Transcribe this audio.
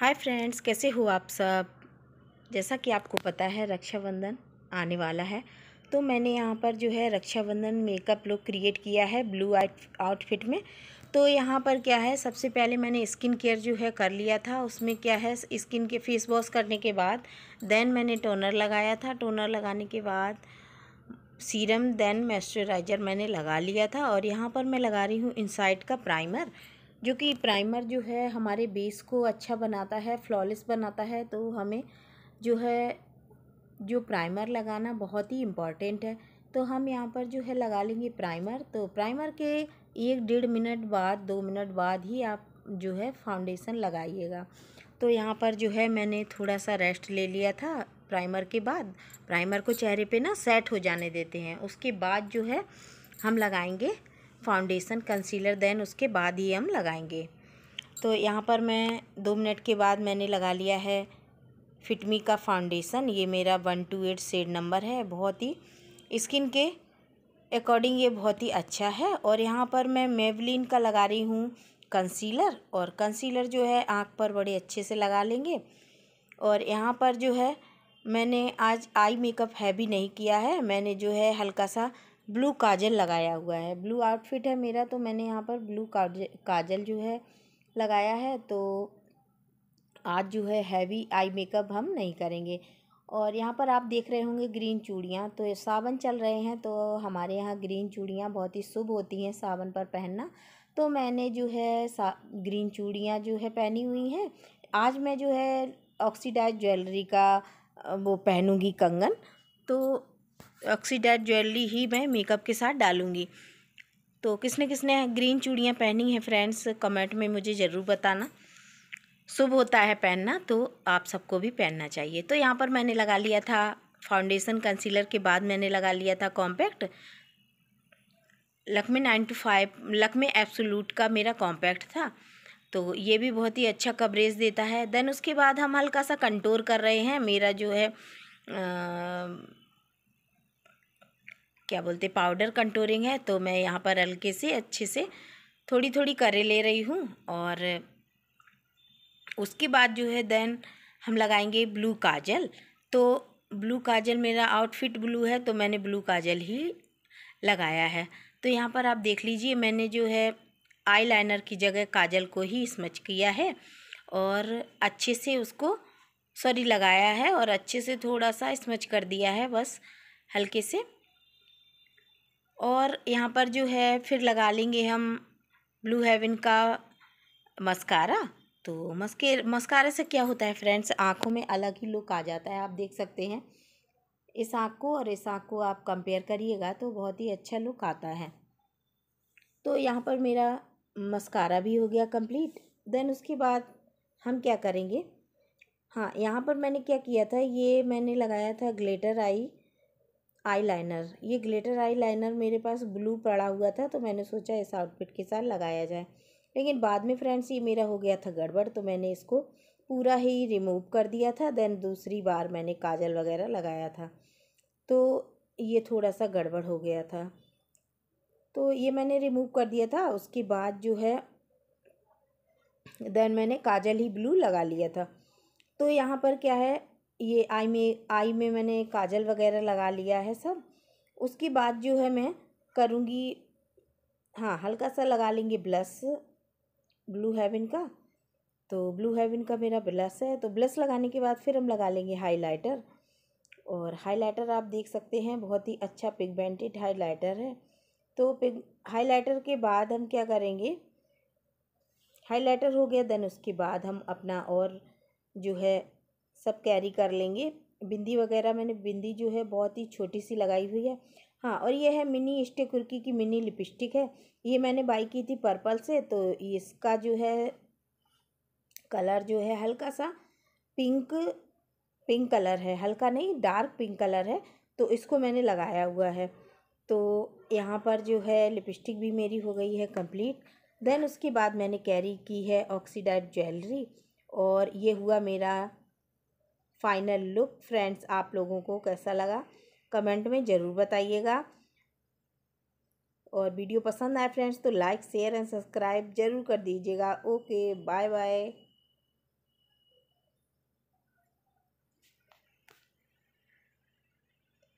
Hi friends कैसे हो आप सब? जैसा कि आपको पता है, रक्षाबंधन आने वाला है। तो मैंने यहाँ पर जो है, रक्षाबंधन मेकअप लुक क्रिएट किया है ब्लू आउटफिट में। तो यहाँ पर क्या है, सबसे पहले मैंने स्किन केयर जो है कर लिया था। उसमें क्या है स्किन के फेस वॉश करने के बाद देन मैंने टोनर लगाया था। टोनर लगाने के बाद सीरम देन मॉइस्चराइज़र मैंने लगा लिया था। और यहाँ पर मैं लगा रही हूँ इनसाइड का प्राइमर जो कि प्राइमर जो है हमारे बेस को अच्छा बनाता है फ्लॉलेस बनाता है तो हमें जो है, जो प्राइमर लगाना बहुत ही इंपॉर्टेंट है। तो हम यहाँ पर जो है लगा लेंगे प्राइमर तो प्राइमर के एक डेढ़ मिनट बाद, दो मिनट बाद ही आप जो है फाउंडेशन लगाइएगा। तो यहाँ पर जो है मैंने थोड़ा सा रेस्ट ले लिया था प्राइमर के बाद। प्राइमर को चेहरे पे ना सेट हो जाने देते हैं। उसके बाद जो है हम लगाएँगे फाउंडेशन कंसीलर देन उसके बाद ही हम लगाएँगे। तो यहाँ पर मैं दो मिनट के बाद मैंने लगा लिया है फिटमी का फाउंडेशन ये मेरा one two eight shade number है, बहुत ही स्किन के अकॉर्डिंग ये बहुत ही अच्छा है। और यहाँ पर मैं मेवलिन का लगा रही हूँ कंसीलर और कंसीलर जो है आँख पर बड़े अच्छे से लगा लेंगे। और यहाँ पर जो है मैंने आज आई मेकअप हैवी नहीं किया है, मैंने जो है हल्का सा ब्लू काजल लगाया हुआ है। ब्लू आउटफिट है मेरा तो मैंने यहाँ पर ब्लू काजल काजल जो है लगाया है। तो आज जो है हैवी आई मेकअप हम नहीं करेंगे। और यहाँ पर आप देख रहे होंगे ग्रीन चूड़ियाँ। तो सावन चल रहे हैं तो हमारे यहाँ ग्रीन चूड़ियाँ बहुत ही शुभ होती हैं सावन पर पहनना। तो मैंने जो है सा, ग्रीन चूड़ियाँ जो है पहनी हुई हैं। आज मैं जो है ऑक्सीडाइज ज्वेलरी का, वो पहनूँगी कंगन। तो ऑक्सीडाइज ज्वेलरी ही मैं मेकअप के साथ डालूँगी। तो किसने किसने ग्रीन चूड़ियाँ पहनी हैं फ्रेंड्स कमेंट में मुझे ज़रूर बताना। शुभ होता है पहनना तो आप सबको भी पहनना चाहिए। तो यहाँ पर मैंने लगा लिया था फाउंडेशन कंसीलर के बाद मैंने लगा लिया था compact Lakme nine two five Lakme absolute का मेरा कॉम्पैक्ट था। तो ये भी बहुत ही अच्छा कवरेज देता है। देन उसके बाद हम हल्का सा कंटोर कर रहे हैं। मेरा जो है आ, क्या बोलते पाउडर कंटोरिंग है तो मैं यहाँ पर हल्के से अच्छे से थोड़ी थोड़ी करे ले रही हूँ और उसके बाद जो है देन हम लगाएँगे ब्लू काजल। तो ब्लू काजल मेरा आउटफिट ब्लू है तो मैंने ब्लू काजल ही लगाया है। तो यहाँ पर आप देख लीजिए, मैंने जो है आई लाइनर की जगह काजल को ही स्मच किया है और अच्छे से उसको सॉरी लगाया है और अच्छे से थोड़ा सा स्मच कर दिया है, बस हल्के से। और यहाँ पर जो है, फिर लगा लेंगे हम ब्लू हेवन का मस्कारा तो मस्के मस्कारे से क्या होता है फ्रेंड्स आँखों में अलग ही लुक आ जाता है, आप देख सकते हैं। इस आँख को और इस आँख को आप कंपेयर करिएगा तो बहुत ही अच्छा लुक आता है। तो यहाँ पर मेरा मस्कारा भी हो गया कंप्लीट देन उसके बाद हम क्या करेंगे? हाँ यहाँ पर मैंने क्या किया था? ये मैंने लगाया था ग्लेटर आई आई लाइनर ये ग्लिटर आई लाइनर मेरे पास ब्लू पड़ा हुआ था तो मैंने सोचा इस आउटफिट के साथ लगाया जाए। लेकिन बाद में फ्रेंड्स, ये मेरा हो गया था गड़बड़ तो मैंने इसको पूरा ही रिमूव कर दिया था, देन दूसरी बार मैंने काजल वगैरह लगाया था। तो ये थोड़ा सा गड़बड़ हो गया था। तो ये मैंने रिमूव कर दिया था, उसके बाद जो है, देन मैंने काजल ही ब्लू लगा लिया था। तो यहाँ पर क्या है ये आई में आई में मैंने काजल वगैरह लगा लिया है सब। उसके बाद जो है मैं करूँगी हाँ हल्का सा लगा लेंगे ब्लस, ब्लू हेवन का। तो ब्लू हेवन का मेरा ब्लस है तो ब्लस लगाने के बाद फिर हम लगा लेंगे हाइलाइटर। और हाइलाइटर आप देख सकते हैं, बहुत ही अच्छा पिगमेंटेड हाइलाइटर है। तो पिग, हाइलाइटर के बाद हम क्या करेंगे? हाइलाइटर हो गया, देन उसके बाद हम अपना और जो है सब कैरी कर लेंगे। बिंदी वगैरह मैंने, बिंदी जो है बहुत ही छोटी सी लगाई हुई है। हाँ और ये है मिनी स्टिक कुर्की की मिनी लिपस्टिक है। ये मैंने बाई की थी पर्पल से तो इसका जो है कलर जो है हल्का सा पिंक पिंक कलर है। हल्का नहीं, डार्क पिंक कलर है तो इसको मैंने लगाया हुआ है। तो यहाँ पर जो है लिपस्टिक भी मेरी हो गई है कंप्लीट। देन उसके बाद मैंने कैरी की है ऑक्सीडाइड ज्वेलरी और ये हुआ मेरा फाइनल लुक फ्रेंड्स आप लोगों को कैसा लगा? कमेंट में ज़रूर बताइएगा। और वीडियो पसंद आए फ्रेंड्स तो लाइक, शेयर एंड सब्सक्राइब ज़रूर कर दीजिएगा। Okay, bye bye.